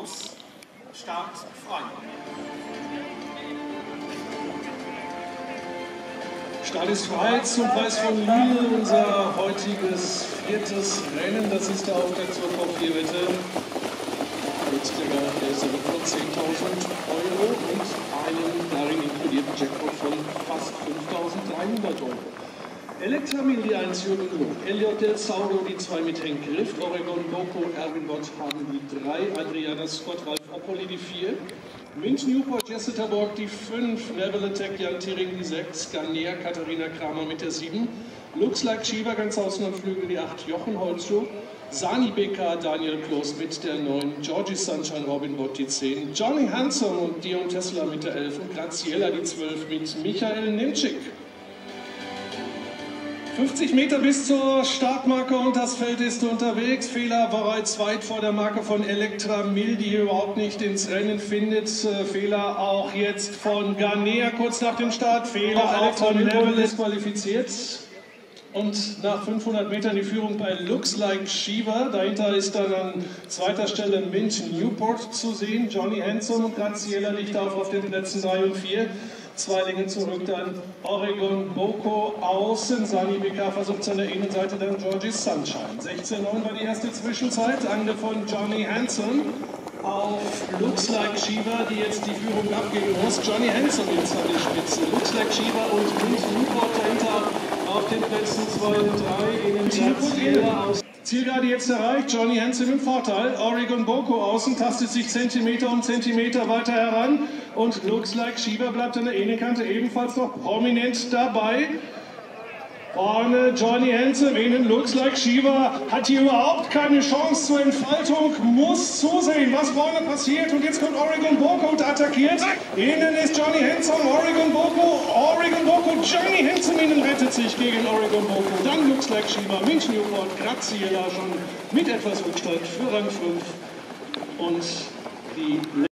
aus. Start frei. Start ist frei zum Preis von Lille, unser heutiges viertes Rennen. Das ist der Auftakt zur V4-Wette. Mit der erste von 10.000 Euro und einem darin inkludierten Jackpot von fast 5.300 Euro. Elektramil die 1 Jürgen Klug, Elliot Del Sauro die 2 mit Henk Grift, Oregon Boko, Erwin Bott haben die 3, Adriana Scott, Ralf Oppoli die 4, Münch Newport, Jessica Borg die 5, Neville Attack, Jan Thering die 6, Garnier, Katharina Kramer mit der 7, Looks Like Shiva ganz außen am Flügel die 8, Jochen Holzschuh, Sani Becker, Daniel Kloß mit der 9, Georgie Sunshine, Robin Bott die 10, Johnny Hanson und Dion Tesla mit der 11 und Graziella die 12 mit Michael Nimczyk. 50 Meter bis zur Startmarke und das Feld ist unterwegs. Fehler bereits weit vor der Marke von Elektra Mil, die überhaupt nicht ins Rennen findet. Äh, Fehler auch jetzt von Garnier kurz nach dem Start. Fehler auch von Level ist qualifiziert. Und nach 500 Metern die Führung bei Looks Like Shiva. Dahinter ist dann an zweiter Stelle München Newport zu sehen. Johnny Hanson und Graziella liegt auf, den Plätzen 3 und 4. Zwei Längen zurück dann Oregon Boko außen. Sani BK versucht seine Innenseite dann Georgie Sunshine. 16-9 war die erste Zwischenzeit. Angel von Johnny Hanson auf Looks Like Shiva, die jetzt die Führung abgeben muss. Johnny Hanson jetzt an die Spitze. Looks Like Shiva und München Newport dahinter auf den Plätzen 2 und 3 in den Zielpunkt aus. Zielgerade jetzt erreicht, Johnny Hansen im Vorteil. Oregon Boko außen tastet sich Zentimeter um Zentimeter weiter heran und looks like Schieber bleibt an der Innenkante ebenfalls noch prominent dabei. Vorne Johnny Hansen, innen looks like Shiva, hat hier überhaupt keine Chance zur Entfaltung, muss zusehen, was vorne passiert. Und jetzt kommt Oregon Boko und attackiert. Innen ist Johnny Hansen, Oregon Boko, Oregon Boko, Johnny Hansen innen rettet sich gegen Oregon Boko. Dann looks like Shiva, München Newport, Graziella schon mit etwas Rückstand für Rang 5. Und die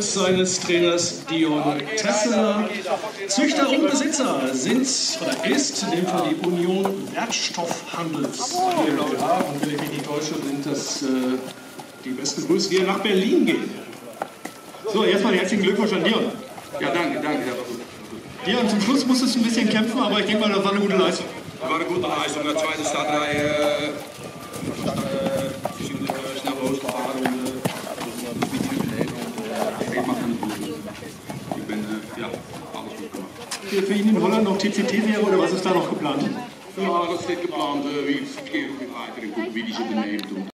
seines Trainers Dion Tesseler. Züchter und Besitzer sind oder ist in dem Fall die Union Wertstoffhandels GmbH. Und wenn ich mich nicht täusche, sind das äh, die besten Grüße, die nach Berlin gehen. So, erstmal herzlichen Glückwunsch an Dion. Ja, danke, danke. Ja, Dion, zum Schluss musstest du ein bisschen kämpfen, aber ich denke mal, das war eine gute Leistung. Das war eine gute Leistung. Der zweite Startreihe äh, äh, verschiedene schnell rausgefahren und äh, ein bisschen beneden. Und äh, ich mache eine gute. Ja, alles gut gemacht. Für für ihn in Holland noch TCT wäre oder was ist da noch geplant? Ja, das steht geplant, äh, wie es geht, wie weiter, wie die sich benimmt. Und